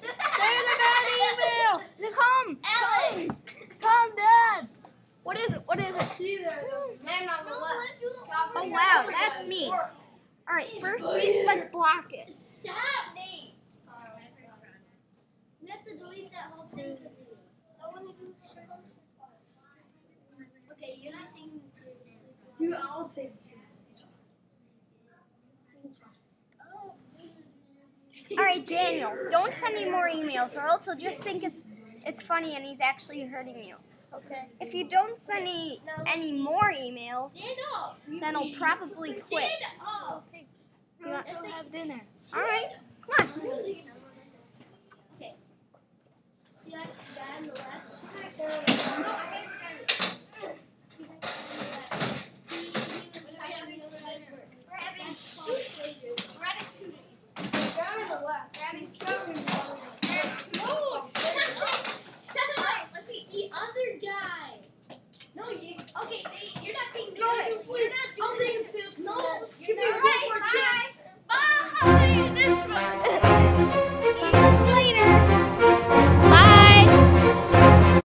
There's a bad email. Come, Ellen. come, Dad. What is it? What is it? Oh wow, that's me. All right, first we let's block it. Stop, Nate. You have to delete that whole thing because I want to do Okay, you're not taking this seriously. You all take this. Oh, All right, Daniel, don't send any more emails, or else he'll just think it's it's funny and he's actually hurting you. Okay. If you don't send any any more emails, then he'll probably quit. Stand up. You want- have dinner. All right,